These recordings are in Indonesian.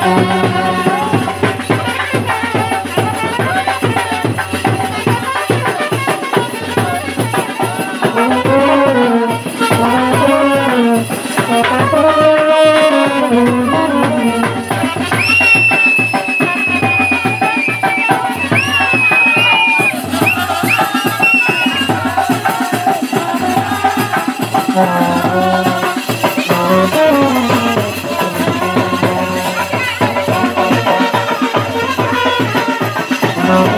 Oh. Oh.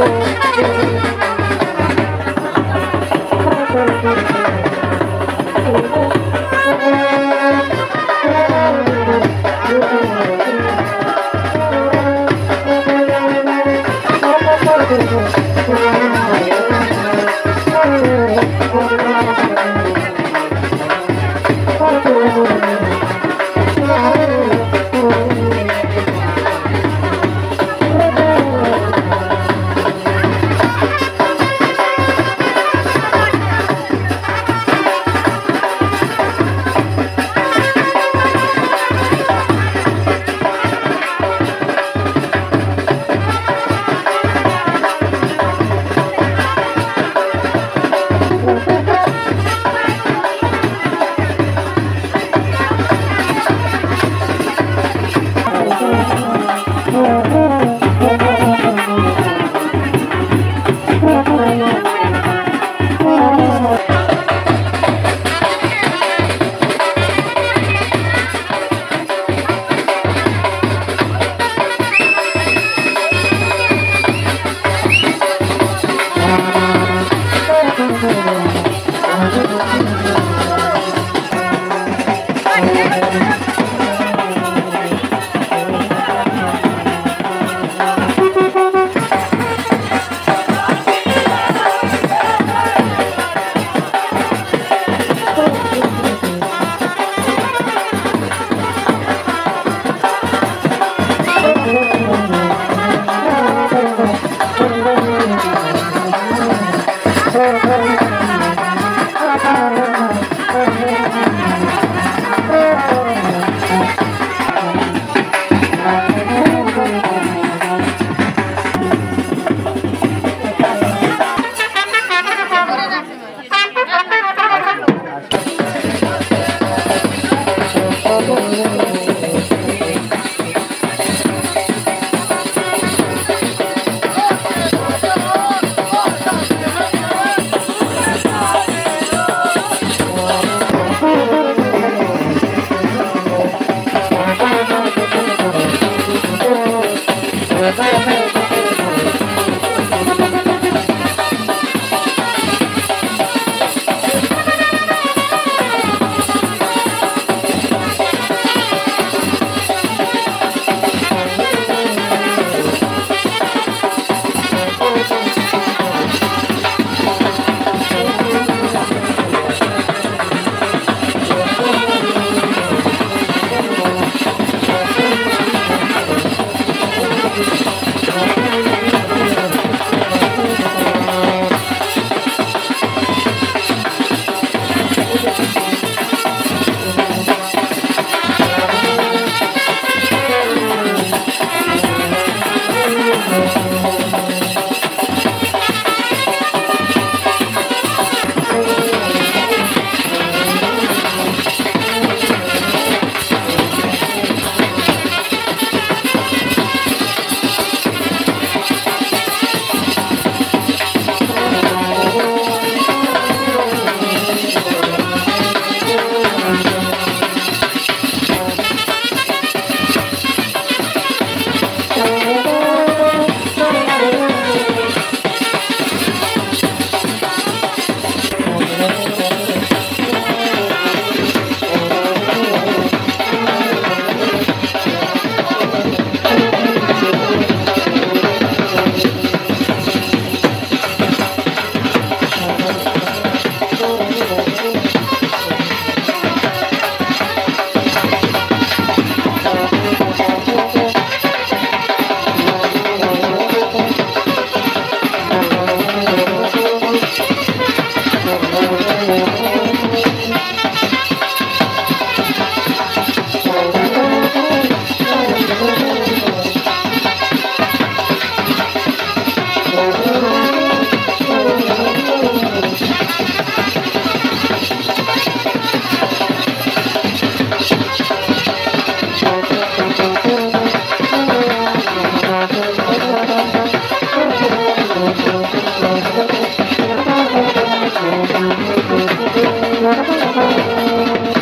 Oh, ハハハハ!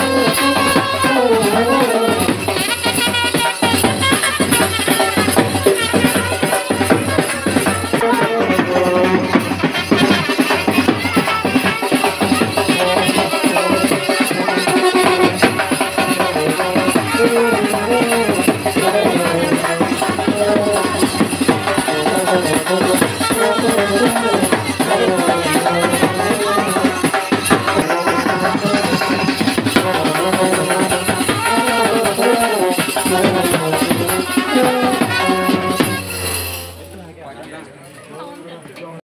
Música